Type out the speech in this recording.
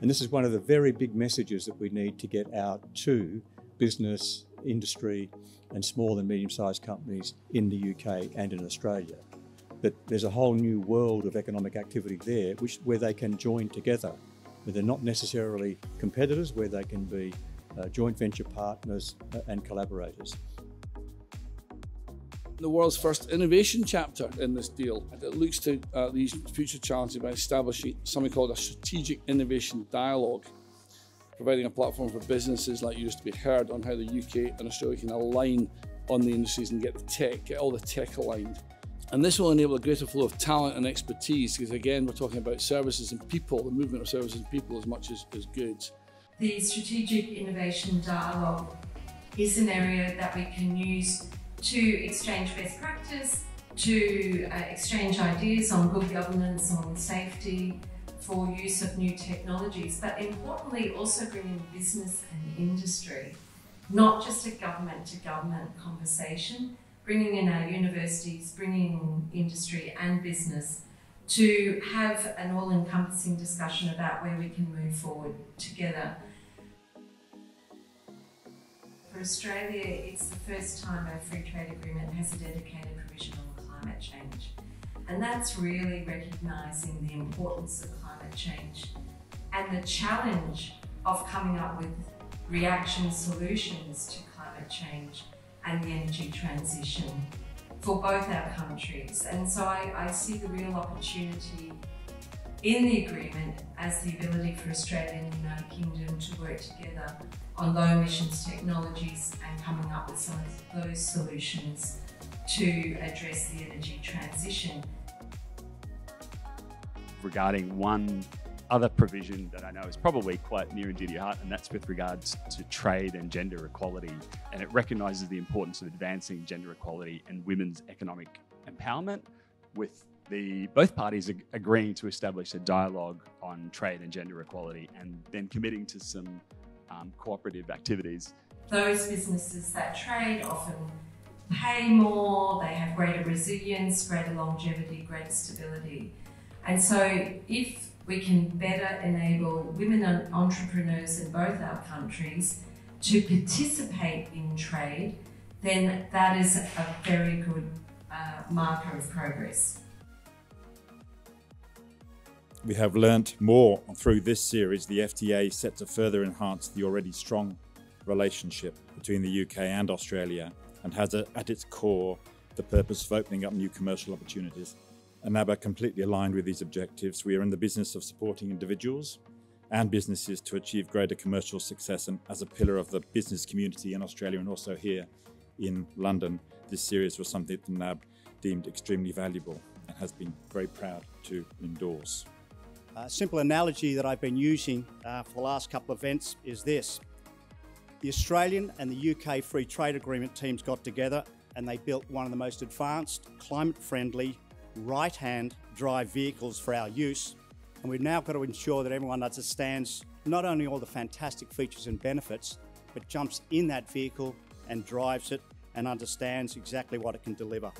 And this is one of the very big messages that we need to get out to business, industry, and small and medium sized companies in the UK and in Australia. That there's a whole new world of economic activity there which, where they can join together, where they're not necessarily competitors, where they can be uh, joint venture partners uh, and collaborators the world's first innovation chapter in this deal. It looks to uh, these future challenges by establishing something called a strategic innovation dialogue, providing a platform for businesses like yours to be heard on how the UK and Australia can align on the industries and get the tech, get all the tech aligned. And this will enable a greater flow of talent and expertise because again, we're talking about services and people, the movement of services and people as much as, as goods. The strategic innovation dialogue is an area that we can use to exchange best practice, to uh, exchange ideas on good governance, on safety, for use of new technologies, but importantly also bringing business and industry, not just a government to government conversation, bringing in our universities, bringing in industry and business to have an all-encompassing discussion about where we can move forward together for Australia, it's the first time a free trade agreement has a dedicated provision on climate change. And that's really recognising the importance of climate change and the challenge of coming up with reaction solutions to climate change and the energy transition for both our countries. And so I, I see the real opportunity in the agreement as the ability for Australia and the United Kingdom to work together on low emissions technologies and coming up with some of those solutions to address the energy transition. Regarding one other provision that I know is probably quite near and dear to your heart, and that's with regards to trade and gender equality. And it recognises the importance of advancing gender equality and women's economic empowerment, with the both parties ag- agreeing to establish a dialogue on trade and gender equality, and then committing to some um, cooperative activities. Those businesses that trade often pay more, they have greater resilience, greater longevity, greater stability. And so, if we can better enable women entrepreneurs in both our countries to participate in trade, then that is a very good uh, marker of progress. We have learnt more through this series. The FTA set to further enhance the already strong relationship between the UK and Australia and has a, at its core the purpose of opening up new commercial opportunities. And NAB are completely aligned with these objectives. We are in the business of supporting individuals and businesses to achieve greater commercial success and as a pillar of the business community in Australia and also here in London. This series was something that NAB deemed extremely valuable and has been very proud to endorse. A simple analogy that I've been using uh, for the last couple of events is this. The Australian and the UK Free Trade Agreement teams got together and they built one of the most advanced, climate-friendly, right-hand drive vehicles for our use. And we've now got to ensure that everyone understands not only all the fantastic features and benefits, but jumps in that vehicle and drives it and understands exactly what it can deliver.